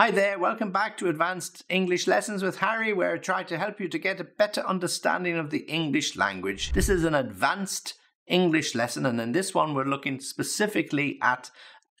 Hi there, welcome back to Advanced English Lessons with Harry, where I try to help you to get a better understanding of the English language. This is an advanced English lesson, and in this one, we're looking specifically at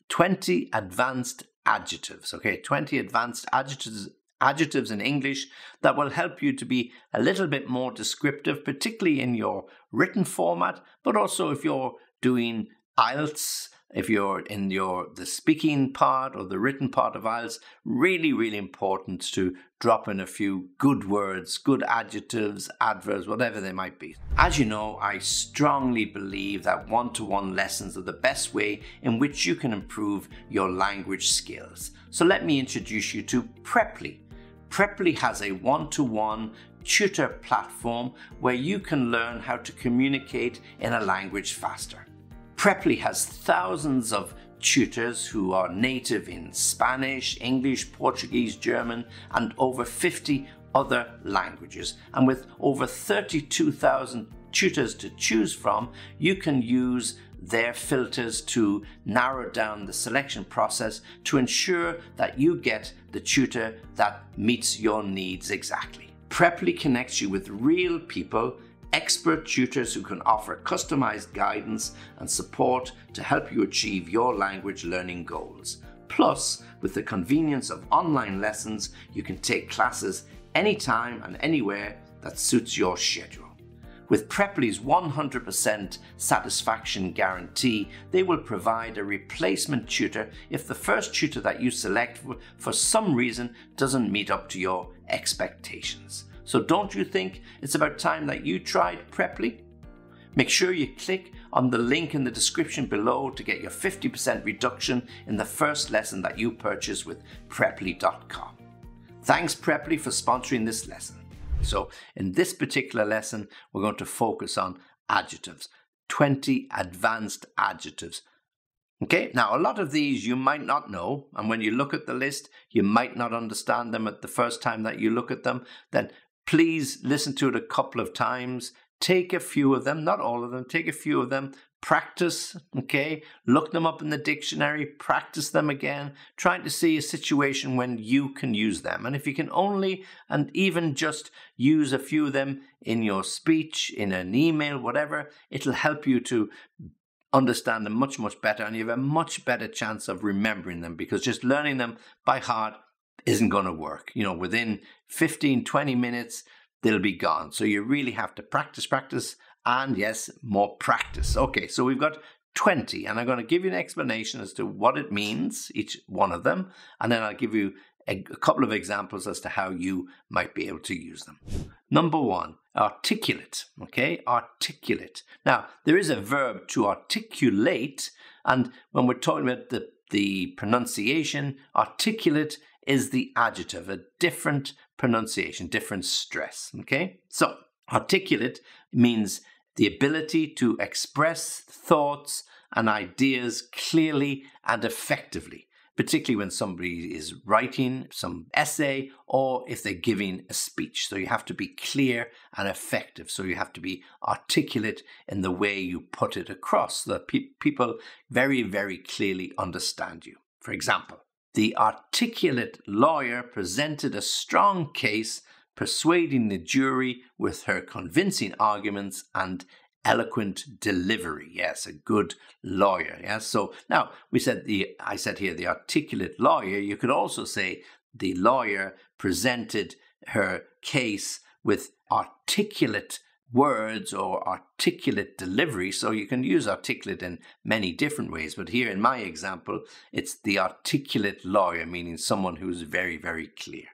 20 advanced adjectives. Okay, 20 advanced adjectives adjectives in English that will help you to be a little bit more descriptive, particularly in your written format, but also if you're doing IELTS if you're in your the speaking part or the written part of IELTS, really, really important to drop in a few good words, good adjectives, adverbs, whatever they might be. As you know, I strongly believe that one-to-one lessons are the best way in which you can improve your language skills. So let me introduce you to Preply. Preply has a one-to-one tutor platform where you can learn how to communicate in a language faster. Preply has thousands of tutors who are native in Spanish, English, Portuguese, German, and over 50 other languages. And with over 32,000 tutors to choose from, you can use their filters to narrow down the selection process to ensure that you get the tutor that meets your needs exactly. Preply connects you with real people expert tutors who can offer customized guidance and support to help you achieve your language learning goals. Plus, with the convenience of online lessons, you can take classes anytime and anywhere that suits your schedule. With Preply's 100% satisfaction guarantee, they will provide a replacement tutor if the first tutor that you select for some reason doesn't meet up to your expectations. So don't you think it's about time that you tried Preply? Make sure you click on the link in the description below to get your 50% reduction in the first lesson that you purchase with Preply.com. Thanks Preply for sponsoring this lesson. So in this particular lesson, we're going to focus on adjectives, 20 advanced adjectives Okay, now a lot of these you might not know, and when you look at the list, you might not understand them at the first time that you look at them. Then please listen to it a couple of times. Take a few of them, not all of them, take a few of them, practice, okay? Look them up in the dictionary, practice them again, trying to see a situation when you can use them. And if you can only and even just use a few of them in your speech, in an email, whatever, it'll help you to understand them much, much better. And you have a much better chance of remembering them because just learning them by heart isn't going to work. You know, within 15, 20 minutes, they'll be gone. So you really have to practice, practice, and yes, more practice. Okay, so we've got 20, and I'm going to give you an explanation as to what it means, each one of them, and then I'll give you a, a couple of examples as to how you might be able to use them. Number one, articulate. Okay, articulate. Now, there is a verb to articulate, and when we're talking about the the pronunciation, articulate is the adjective, a different pronunciation, different stress. Okay? So, articulate means the ability to express thoughts and ideas clearly and effectively, particularly when somebody is writing some essay or if they're giving a speech. So you have to be clear and effective. So you have to be articulate in the way you put it across so that pe- people very, very clearly understand you. For example, the articulate lawyer presented a strong case, persuading the jury with her convincing arguments and eloquent delivery. Yes, a good lawyer. Yes. So now we said the I said here the articulate lawyer. You could also say the lawyer presented her case with articulate words or articulate delivery. So you can use articulate in many different ways. But here in my example, it's the articulate lawyer, meaning someone who's very, very clear.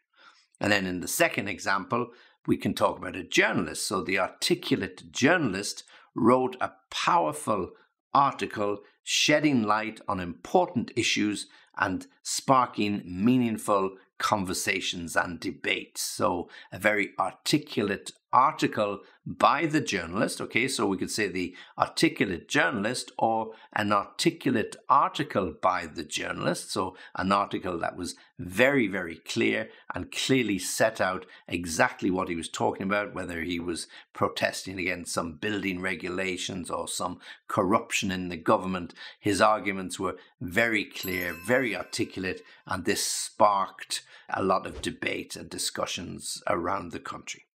And then in the second example, we can talk about a journalist. So the articulate journalist wrote a powerful article shedding light on important issues and sparking meaningful conversations and debates. So, a very articulate article by the journalist. Okay, so we could say the articulate journalist or an articulate article by the journalist. So, an article that was very, very clear and clearly set out exactly what he was talking about, whether he was protesting against some building regulations or some corruption in the government. His arguments were very clear, very articulate, and this sparked a lot of debate and discussions around the country.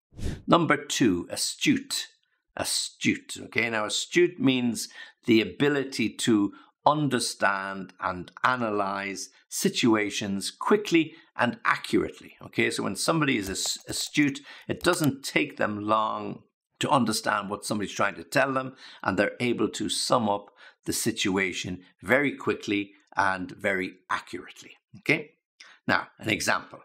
Number two, astute. Astute. Okay, now astute means the ability to understand and analyze situations quickly and accurately. Okay, so when somebody is astute, it doesn't take them long to understand what somebody's trying to tell them, and they're able to sum up the situation very quickly and very accurately. Okay, now an example.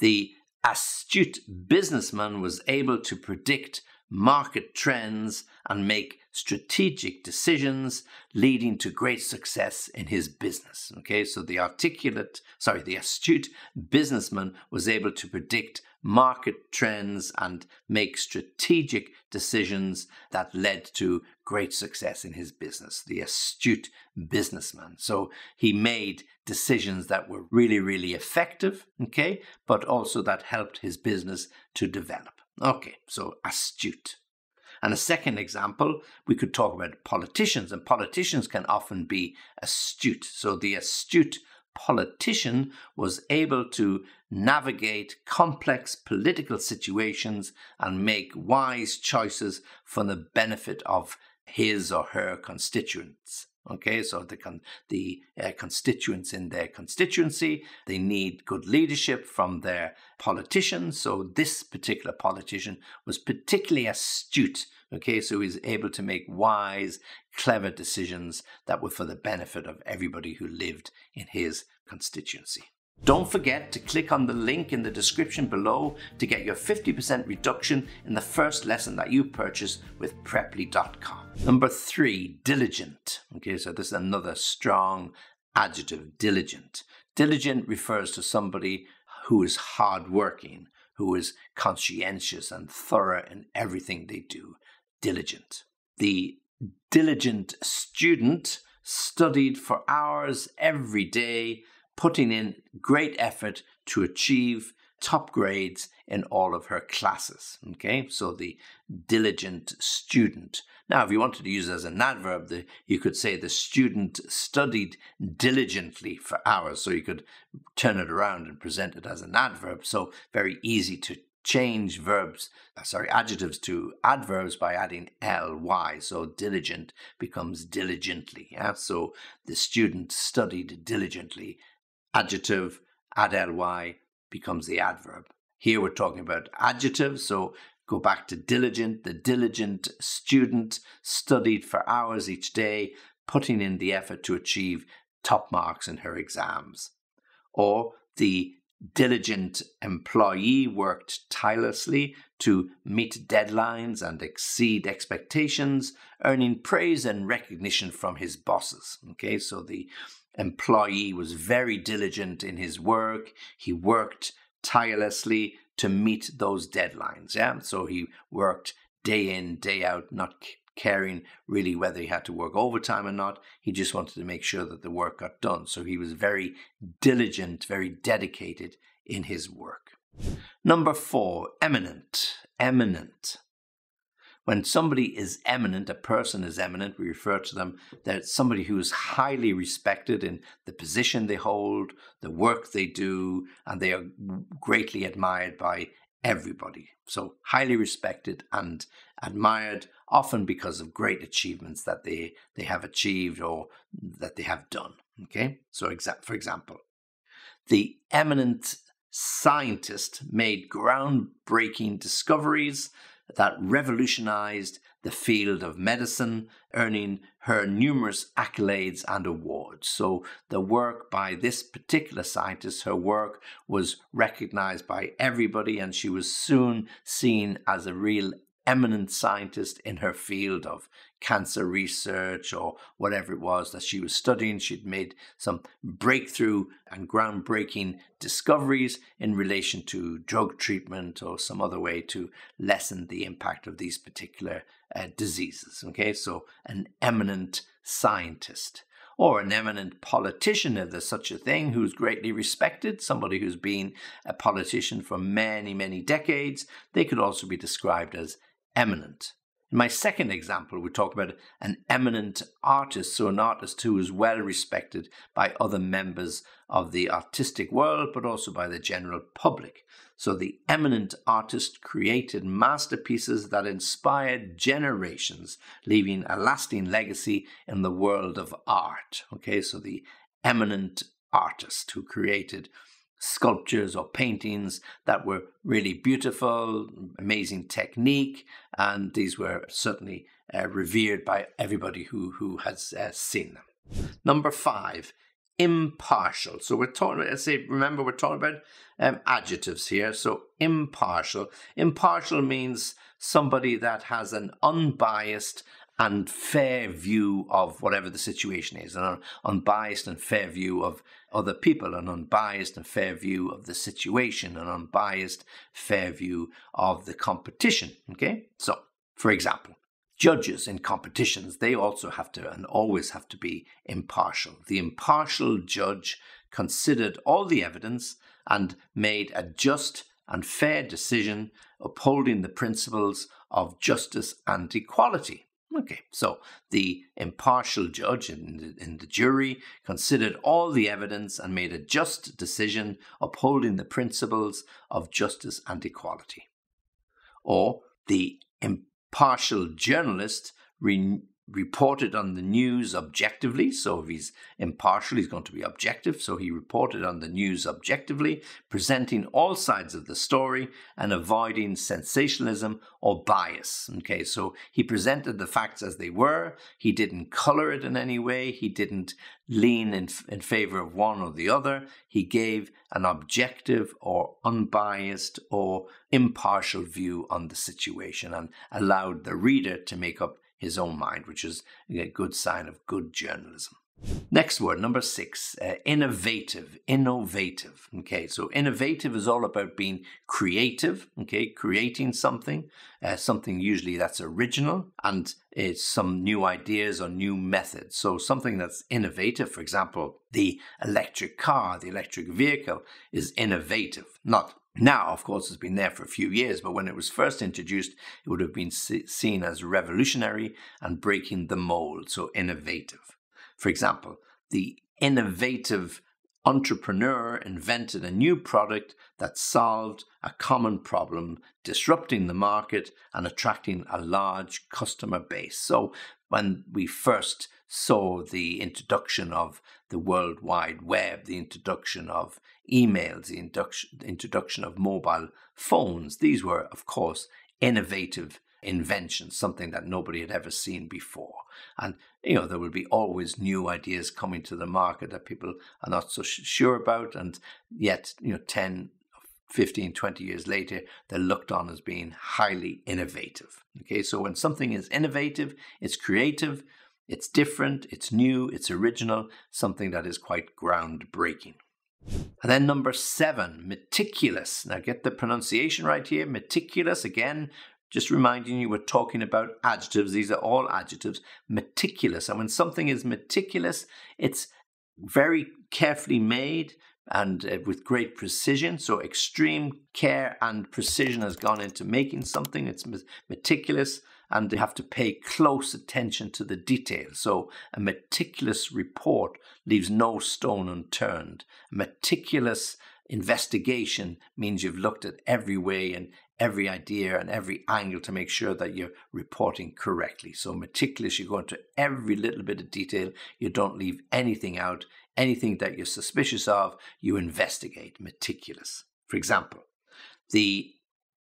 The astute businessman was able to predict market trends and make strategic decisions leading to great success in his business. Okay so the articulate sorry the astute businessman was able to predict market trends and make strategic decisions that led to great success in his business the astute businessman so he made decisions that were really, really effective, okay, but also that helped his business to develop. Okay, so astute. And a second example, we could talk about politicians, and politicians can often be astute. So the astute politician was able to navigate complex political situations and make wise choices for the benefit of his or her constituents. Okay, so the con- the uh, constituents in their constituency they need good leadership from their politicians. So this particular politician was particularly astute. Okay, so he's able to make wise, clever decisions that were for the benefit of everybody who lived in his constituency. Don't forget to click on the link in the description below to get your 50% reduction in the first lesson that you purchase with Preply.com. Number three, diligent. Okay, so this is another strong adjective, diligent. Diligent refers to somebody who is hardworking, who is conscientious and thorough in everything they do. Diligent. The diligent student studied for hours every day putting in great effort to achieve top grades in all of her classes. Okay, so the diligent student. Now, if you wanted to use it as an adverb, the, you could say the student studied diligently for hours. So you could turn it around and present it as an adverb. So very easy to change verbs, uh, sorry, adjectives to adverbs by adding ly. So diligent becomes diligently. Yeah? So the student studied diligently adjective, add ly becomes the adverb. Here we're talking about adjectives, so go back to diligent. The diligent student studied for hours each day, putting in the effort to achieve top marks in her exams. Or the diligent employee worked tirelessly to meet deadlines and exceed expectations, earning praise and recognition from his bosses. Okay, so the employee was very diligent in his work. He worked tirelessly to meet those deadlines. Yeah. So he worked day in, day out, not caring really whether he had to work overtime or not. He just wanted to make sure that the work got done. So he was very diligent, very dedicated in his work. Number four, eminent. Eminent. When somebody is eminent, a person is eminent, we refer to them that somebody who is highly respected in the position they hold, the work they do, and they are greatly admired by everybody. So highly respected and admired, often because of great achievements that they, they have achieved or that they have done. Okay, so exa- for example, the eminent scientist made groundbreaking discoveries that revolutionized the field of medicine, earning her numerous accolades and awards. So, the work by this particular scientist, her work was recognized by everybody, and she was soon seen as a real eminent scientist in her field of cancer research or whatever it was that she was studying. She'd made some breakthrough and groundbreaking discoveries in relation to drug treatment or some other way to lessen the impact of these particular uh, diseases. Okay, so an eminent scientist or an eminent politician, if there's such a thing, who's greatly respected, somebody who's been a politician for many, many decades. They could also be described as eminent. In my second example, we talk about an eminent artist, so an artist who is well respected by other members of the artistic world, but also by the general public. So the eminent artist created masterpieces that inspired generations, leaving a lasting legacy in the world of art. Okay, so the eminent artist who created sculptures or paintings that were really beautiful, amazing technique, and these were certainly uh, revered by everybody who, who has uh, seen them. Number five, impartial. So we're talking, let's say, remember, we're talking about um, adjectives here. So impartial. Impartial means somebody that has an unbiased and fair view of whatever the situation is, an unbiased and fair view of other people, an unbiased and fair view of the situation, an unbiased, fair view of the competition. Okay? So, for example, judges in competitions, they also have to and always have to be impartial. The impartial judge considered all the evidence and made a just and fair decision upholding the principles of justice and equality. Okay, so the impartial judge in the, the jury considered all the evidence and made a just decision upholding the principles of justice and equality. Or the impartial journalist re- reported on the news objectively. So if he's impartial, he's going to be objective. So he reported on the news objectively, presenting all sides of the story and avoiding sensationalism or bias. Okay, so he presented the facts as they were. He didn't color it in any way. He didn't lean in, in favor of one or the other. He gave an objective or unbiased or impartial view on the situation and allowed the reader to make up his own mind, which is a good sign of good journalism. Next word, number six, uh, innovative, innovative. Okay, so innovative is all about being creative, okay, creating something, uh, something usually that's original, and it's some new ideas or new methods. So something that's innovative, for example, the electric car, the electric vehicle is innovative, not now, of course, it's been there for a few years, but when it was first introduced, it would have been seen as revolutionary and breaking the mold, so innovative. For example, the innovative entrepreneur invented a new product that solved a common problem, disrupting the market and attracting a large customer base. So, when we first saw the introduction of the World Wide Web, the introduction of emails, the introduction, introduction of mobile phones. These were, of course, innovative inventions, something that nobody had ever seen before. And, you know, there will be always new ideas coming to the market that people are not so sure about. And yet, you know, 10, 15, 20 years later, they're looked on as being highly innovative. Okay, so when something is innovative, it's creative, it's different, it's new, it's original, something that is quite groundbreaking. And then number seven, meticulous. Now get the pronunciation right here. Meticulous, again, just reminding you we're talking about adjectives. These are all adjectives. Meticulous. And when something is meticulous, it's very carefully made and uh, with great precision. So extreme care and precision has gone into making something. It's meticulous and they have to pay close attention to the details. So, a meticulous report leaves no stone unturned. A meticulous investigation means you've looked at every way and every idea and every angle to make sure that you're reporting correctly. So, meticulous, you go into every little bit of detail, you don't leave anything out. Anything that you're suspicious of, you investigate. Meticulous. For example, the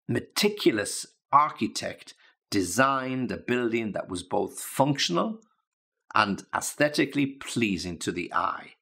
meticulous architect designed a building that was both functional and aesthetically pleasing to the eye,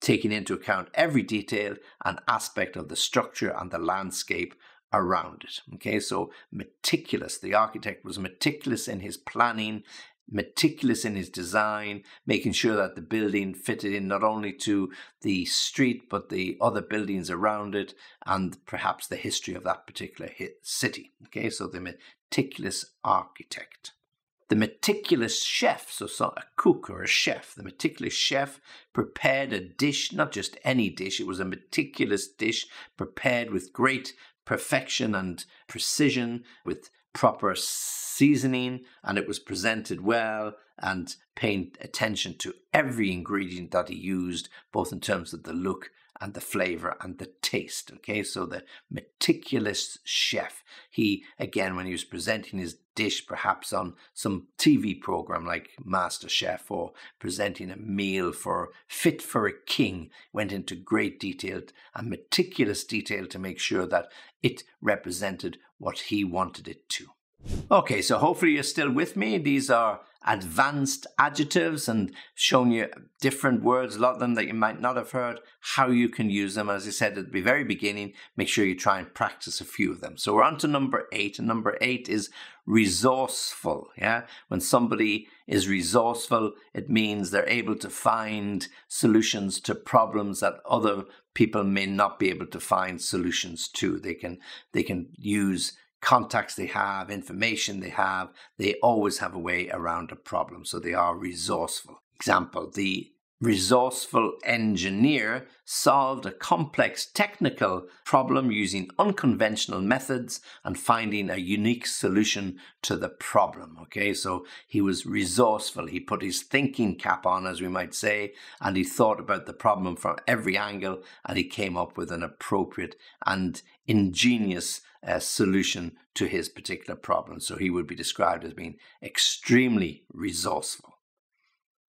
taking into account every detail and aspect of the structure and the landscape around it. Okay, so meticulous. The architect was meticulous in his planning, meticulous in his design, making sure that the building fitted in not only to the street but the other buildings around it and perhaps the history of that particular city. Okay, so the meticulous architect. The meticulous chef, so, a cook or a chef, the meticulous chef prepared a dish, not just any dish, it was a meticulous dish prepared with great perfection and precision, with proper seasoning and it was presented well and paying attention to every ingredient that he used, both in terms of the look and the flavor and the taste. Okay, so the meticulous chef. He, again, when he was presenting his dish, perhaps on some TV program like Master Chef or presenting a meal for fit for a king, went into great detail and meticulous detail to make sure that it represented what he wanted it to. Okay, so hopefully you're still with me. These are advanced adjectives and shown you different words, a lot of them that you might not have heard, how you can use them. As I said at the very beginning, make sure you try and practice a few of them. So we're on to number eight, and number eight is resourceful. Yeah, when somebody is resourceful, it means they're able to find solutions to problems that other people may not be able to find solutions to. They can they can use contacts they have, information they have, they always have a way around a problem. So they are resourceful. Example, the resourceful engineer solved a complex technical problem using unconventional methods and finding a unique solution to the problem. Okay, so he was resourceful. He put his thinking cap on, as we might say, and he thought about the problem from every angle and he came up with an appropriate and ingenious uh, solution to his particular problem. So he would be described as being extremely resourceful.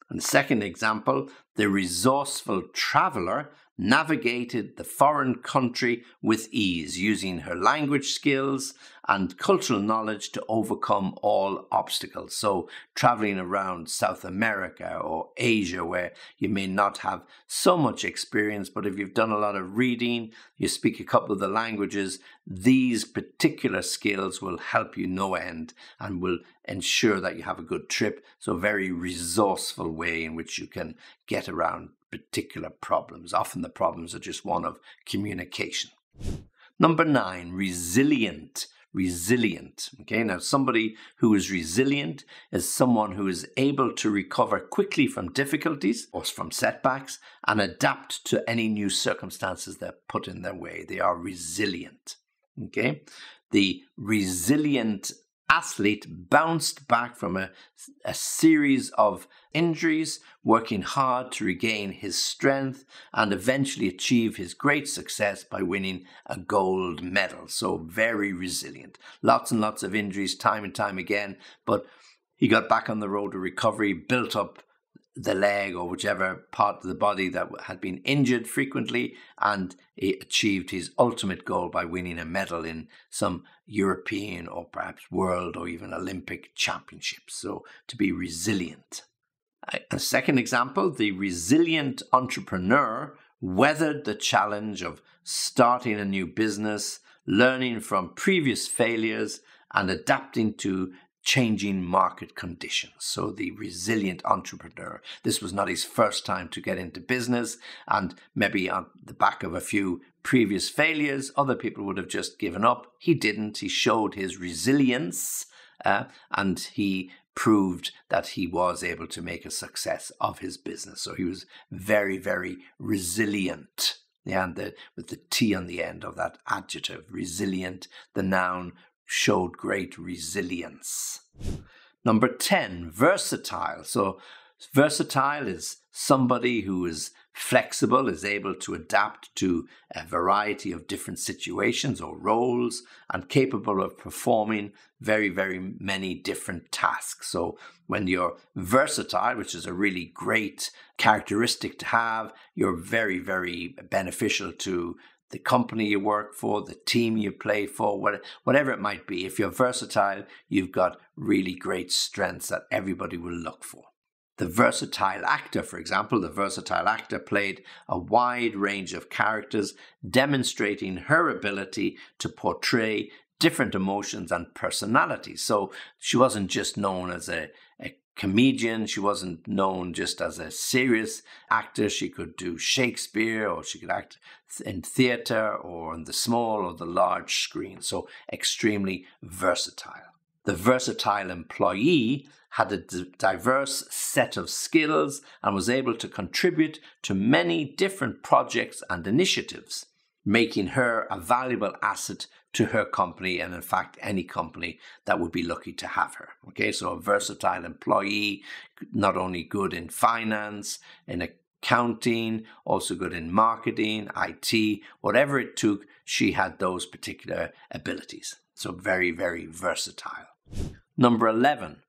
And second example, the resourceful traveler navigated the foreign country with ease, using her language skills and cultural knowledge to overcome all obstacles. So, traveling around South America or Asia, where you may not have so much experience, but if you've done a lot of reading, you speak a couple of the languages, these particular skills will help you no end and will ensure that you have a good trip. So, a very resourceful way in which you can get around particular problems. Often the problems are just one of communication. Number nine, resilient. Resilient. Okay, now somebody who is resilient is someone who is able to recover quickly from difficulties or from setbacks and adapt to any new circumstances that put in their way. They are resilient. Okay, the resilient athlete bounced back from a, a series of injuries, working hard to regain his strength, and eventually achieve his great success by winning a gold medal. So, very resilient. Lots and lots of injuries, time and time again, but he got back on the road to recovery, built up the leg or whichever part of the body that had been injured frequently, and he achieved his ultimate goal by winning a medal in some European or perhaps world or even Olympic championships. So to be resilient. A second example the resilient entrepreneur weathered the challenge of starting a new business, learning from previous failures, and adapting to changing market conditions. So, the resilient entrepreneur. This was not his first time to get into business, and maybe on the back of a few previous failures, other people would have just given up. He didn't. He showed his resilience uh, and he proved that he was able to make a success of his business. So, he was very, very resilient. Yeah, and the, with the T on the end of that adjective, resilient, the noun showed great resilience. Number 10, versatile. So, versatile is somebody who is flexible, is able to adapt to a variety of different situations or roles, and capable of performing very, very many different tasks. So, when you're versatile, which is a really great characteristic to have, you're very, very beneficial to the company you work for, the team you play for, whatever it might be. If you're versatile, you've got really great strengths that everybody will look for. The versatile actor, for example, the versatile actor played a wide range of characters, demonstrating her ability to portray different emotions and personalities. So she wasn't just known as a, comedian, she wasn't known just as a serious actor. She could do Shakespeare or she could act in theatre or on the small or the large screen. So extremely versatile. The versatile employee had a diverse set of skills and was able to contribute to many different projects and initiatives, making her a valuable asset to her company and, in fact, any company that would be lucky to have her. Okay, so a versatile employee, not only good in finance, in accounting, also good in marketing, IT, whatever it took, she had those particular abilities. So, very, very versatile. Number 11,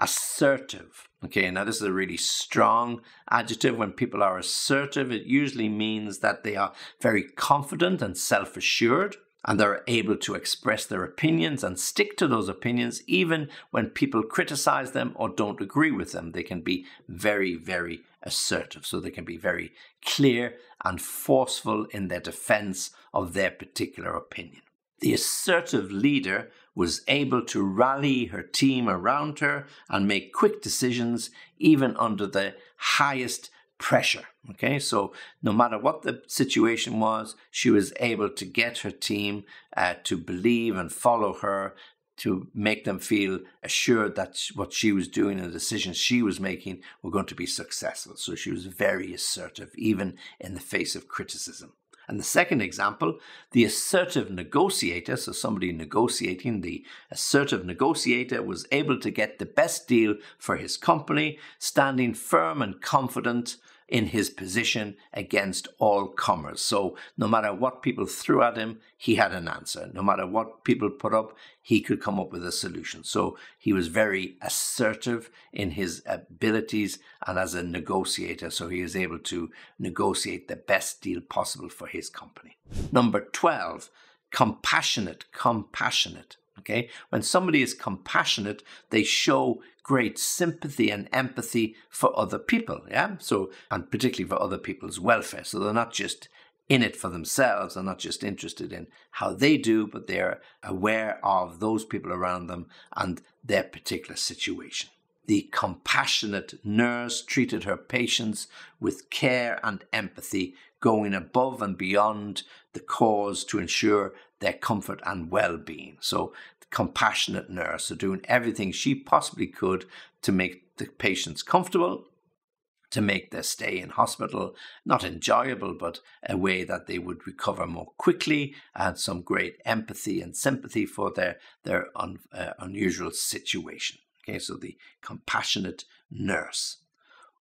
assertive. Okay, now this is a really strong adjective. When people are assertive, it usually means that they are very confident and self assured, and they're able to express their opinions and stick to those opinions even when people criticize them or don't agree with them. They can be very, very assertive. So they can be very clear and forceful in their defense of their particular opinion. The assertive leader was able to rally her team around her and make quick decisions even under the highest pressure. Okay, so no matter what the situation was, she was able to get her team uh, to believe and follow her, to make them feel assured that what she was doing and the decisions she was making were going to be successful. So she was very assertive, even in the face of criticism. And the second example, the assertive negotiator, so somebody negotiating, the assertive negotiator was able to get the best deal for his company, standing firm and confident in his position against all comers. So no matter what people threw at him, he had an answer. No matter what people put up, he could come up with a solution. So he was very assertive in his abilities and as a negotiator. So he was able to negotiate the best deal possible for his company. Number 12, compassionate, compassionate. Okay. When somebody is compassionate, they show great sympathy and empathy for other people. Yeah. So, and particularly for other people's welfare. So they're not just in it for themselves. They're not just interested in how they do, but they're aware of those people around them and their particular situation. The compassionate nurse treated her patients with care and empathy, going above and beyond the cause to ensure their comfort and well being. So, compassionate nurse, so doing everything she possibly could to make the patients comfortable, to make their stay in hospital not enjoyable, but a way that they would recover more quickly, and some great empathy and sympathy for their, their un, uh, unusual situation. Okay, so the compassionate nurse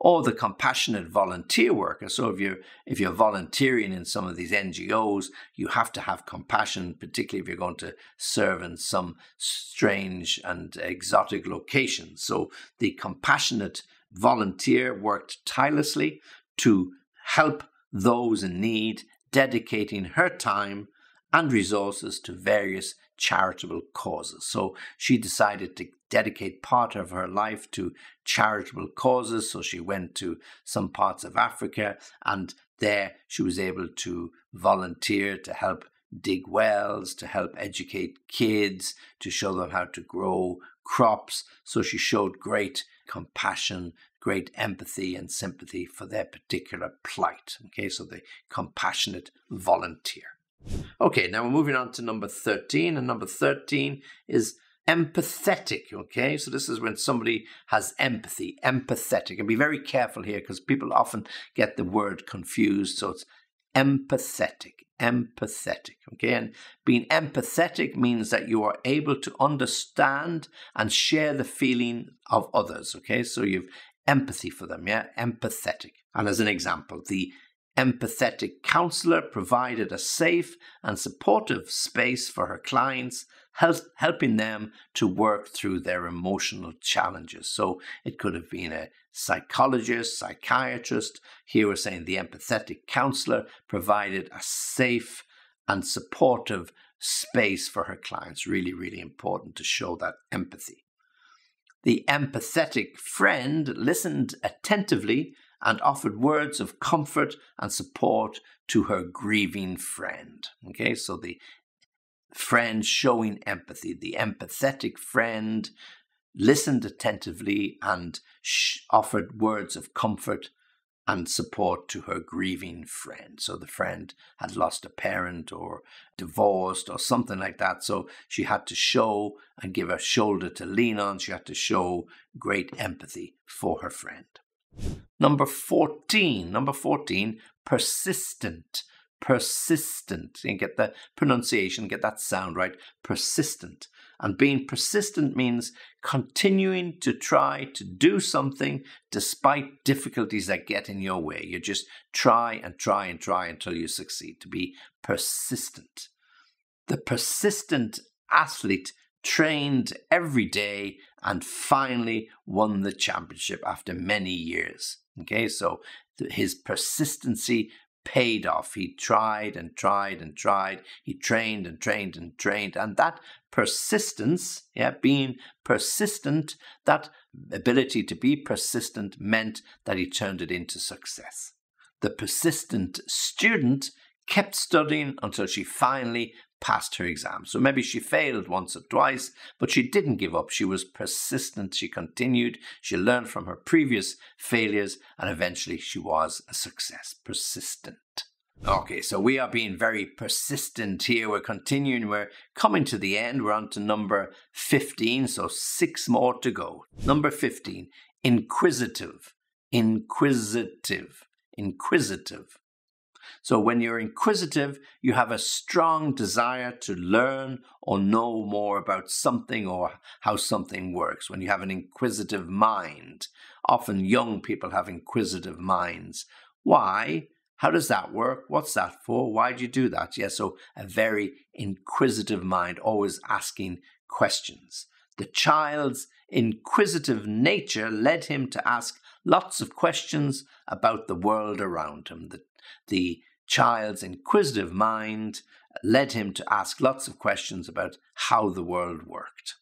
or the compassionate volunteer worker. So if you're if you're volunteering in some of these NGOs, you have to have compassion, particularly if you're going to serve in some strange and exotic locations. So the compassionate volunteer worked tirelessly to help those in need, dedicating her time and resources to various charitable causes. So she decided to dedicate part of her life to charitable causes. So she went to some parts of Africa and there she was able to volunteer to help dig wells, to help educate kids, to show them how to grow crops. So she showed great compassion, great empathy and sympathy for their particular plight. Okay, so the compassionate volunteer. Okay, now we're moving on to number 13, and number 13 is empathetic. Okay, so this is when somebody has empathy, empathetic, and be very careful here because people often get the word confused. So it's empathetic, empathetic. Okay, and being empathetic means that you are able to understand and share the feeling of others. Okay, so you've empathy for them, yeah, empathetic. And as an example, the empathetic counselor provided a safe and supportive space for her clients, help, helping them to work through their emotional challenges. So it could have been a psychologist, psychiatrist. Here we're saying the empathetic counselor provided a safe and supportive space for her clients. Really, really important to show that empathy. The empathetic friend listened attentively and offered words of comfort and support to her grieving friend. Okay, so the friend showing empathy, the empathetic friend listened attentively and offered words of comfort and support to her grieving friend. So the friend had lost a parent or divorced or something like that. So she had to show and give a shoulder to lean on. She had to show great empathy for her friend. Number 14, number 14, persistent. Persistent. You get the pronunciation, get that sound right. Persistent. And being persistent means continuing to try to do something despite difficulties that get in your way. You just try and try and try until you succeed, to be persistent. The persistent athlete trained every day and finally won the championship after many years. Okay, so his persistency paid off. He tried and tried and tried. He trained and trained and trained. And that persistence, yeah, being persistent, that ability to be persistent meant that he turned it into success. The persistent student kept studying until she finally passed her exam. So maybe she failed once or twice, but she didn't give up. She was persistent. She continued. She learned from her previous failures, and eventually she was a success. Persistent. Okay, so we are being very persistent here. We're continuing. We're coming to the end. We're on to number 15, so six more to go. Number 15, inquisitive. Inquisitive. Inquisitive. So when you're inquisitive, you have a strong desire to learn or know more about something or how something works. When you have an inquisitive mind, often young people have inquisitive minds. Why? How does that work? What's that for? Why do you do that? Yeah, so a very inquisitive mind, always asking questions. The child's inquisitive nature led him to ask lots of questions about the world around him. The, the child's inquisitive mind led him to ask lots of questions about how the world worked.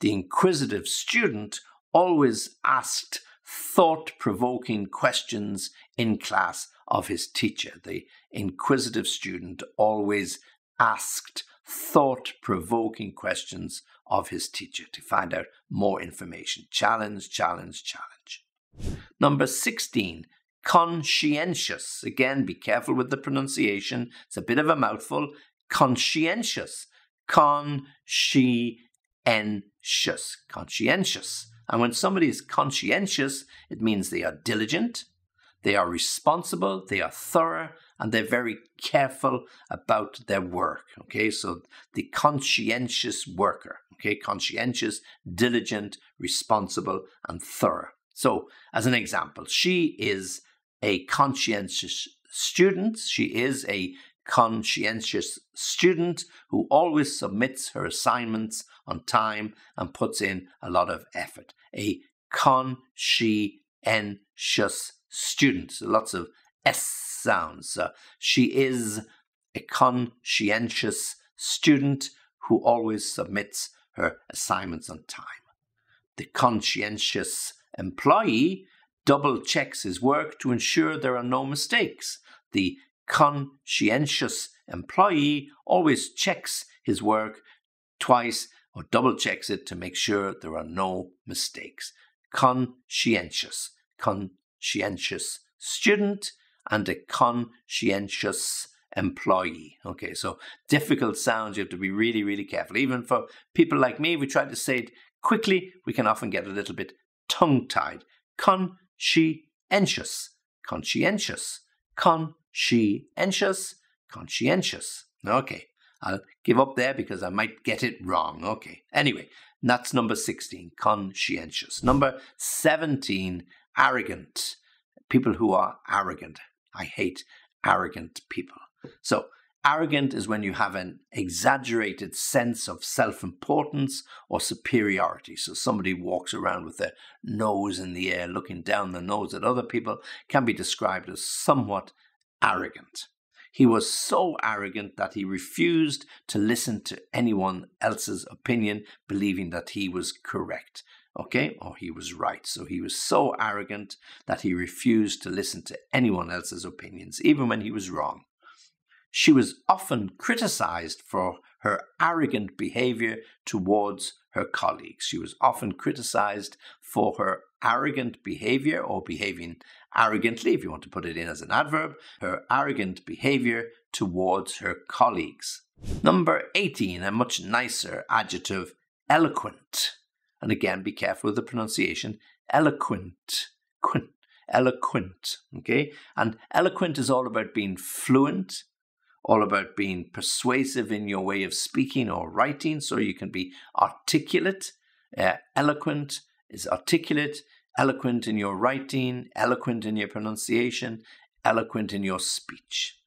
The inquisitive student always asked thought provoking questions in class of his teacher. The inquisitive student always asked thought provoking questions of his teacher to find out more information. Challenge, challenge, challenge. Number 16, conscientious. Again, be careful with the pronunciation. It's a bit of a mouthful. Conscientious. Conscientious. Conscientious. And when somebody is conscientious, it means they are diligent, they are responsible, they are thorough, and they're very careful about their work. Okay, so the conscientious worker. Okay, conscientious, diligent, responsible, and thorough. So, as an example, she is a conscientious student. She is a conscientious student who always submits her assignments on time and puts in a lot of effort. A conscientious student. So lots of S sounds. Uh, she is a conscientious student who always submits her assignments on time. The conscientious employee double checks his work to ensure there are no mistakes. The conscientious employee always checks his work twice or double checks it to make sure there are no mistakes. Conscientious, conscientious student, and a conscientious employee. Okay, so difficult sounds, you have to be really, really careful. Even for people like me, we try to say it quickly, we can often get a little bit tongue tied. Con conscientious, conscientious, conscientious, conscientious. Okay, I'll give up there because I might get it wrong. Okay, anyway, that's number 16, conscientious. Number 17, arrogant. People who are arrogant. I hate arrogant people. So, Arrogant is when you have an exaggerated sense of self importance or superiority. So somebody walks around with their nose in the air, looking down the nose at other people, can be described as somewhat arrogant. He was so arrogant that he refused to listen to anyone else's opinion, believing that he was correct. Okay, or he was right. So he was so arrogant that he refused to listen to anyone else's opinions, even when he was wrong. She was often criticized for her arrogant behavior towards her colleagues. She was often criticized for her arrogant behavior or behaving arrogantly, if you want to put it in as an adverb, her arrogant behavior towards her colleagues. Number 18, a much nicer adjective, eloquent. And again, be careful with the pronunciation, eloquent. Quint, eloquent. Okay? And eloquent is all about being fluent, all about being persuasive in your way of speaking or writing, so you can be articulate. Uh, eloquent is articulate, eloquent in your writing, eloquent in your pronunciation, eloquent in your speech.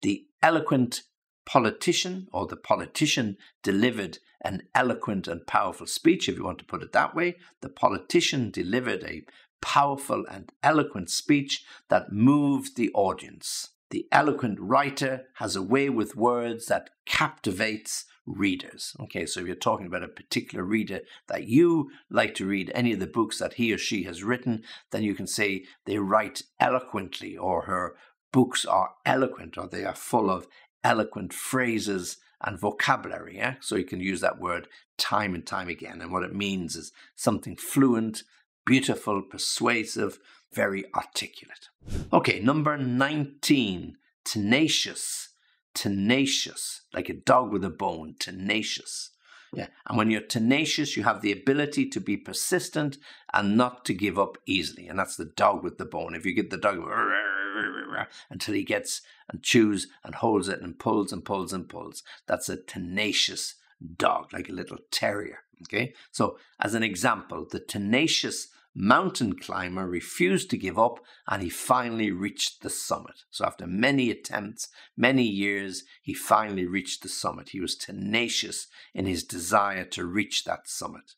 The eloquent politician or the politician delivered an eloquent and powerful speech, if you want to put it that way. The politician delivered a powerful and eloquent speech that moved the audience. The eloquent writer has a way with words that captivates readers. Okay, so if you're talking about a particular reader that you like to read any of the books that he or she has written, then you can say they write eloquently, or her books are eloquent, or they are full of eloquent phrases and vocabulary. Yeah? So you can use that word time and time again. And what it means is something fluent, beautiful, persuasive, very articulate. Okay, number 19, tenacious. Tenacious, like a dog with a bone, tenacious. Yeah. And when you're tenacious, you have the ability to be persistent and not to give up easily. And that's the dog with the bone. If you get the dog until he gets and chews and holds it and pulls and pulls and pulls. That's a tenacious dog, like a little terrier. Okay, so as an example, the tenacious mountain climber refused to give up and he finally reached the summit. So, after many attempts, many years, he finally reached the summit. He was tenacious in his desire to reach that summit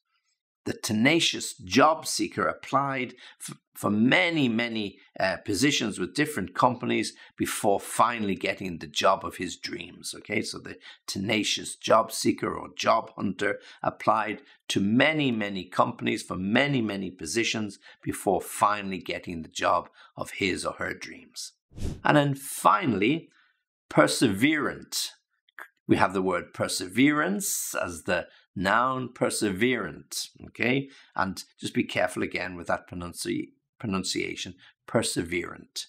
the tenacious job seeker applied for many, many uh, positions with different companies before finally getting the job of his dreams. Okay, so the tenacious job seeker or job hunter applied to many, many companies for many, many positions before finally getting the job of his or her dreams. And then finally, perseverant. We have the word perseverance as the noun perseverant. Okay, and just be careful again with that pronunci- pronunciation perseverant.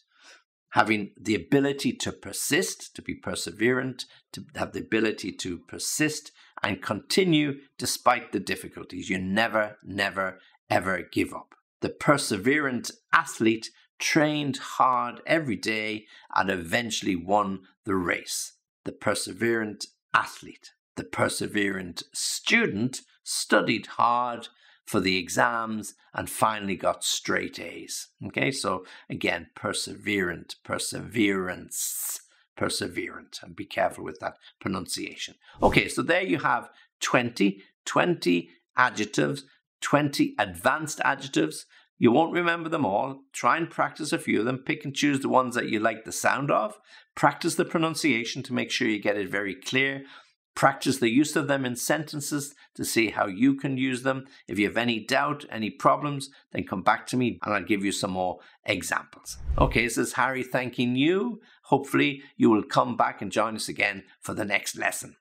Having the ability to persist, to be perseverant, to have the ability to persist and continue despite the difficulties. You never, never, ever give up. The perseverant athlete trained hard every day and eventually won the race. The perseverant athlete the perseverant student studied hard for the exams and finally got straight A's. Okay, so again, perseverant, perseverance, perseverant, and be careful with that pronunciation. Okay, so there you have 20, 20 adjectives, 20 advanced adjectives. You won't remember them all. Try and practice a few of them. Pick and choose the ones that you like the sound of. Practice the pronunciation to make sure you get it very clear. Practice the use of them in sentences to see how you can use them. If you have any doubt, any problems, then come back to me and I'll give you some more examples. Okay, this is Harry thanking you. Hopefully, you will come back and join us again for the next lesson.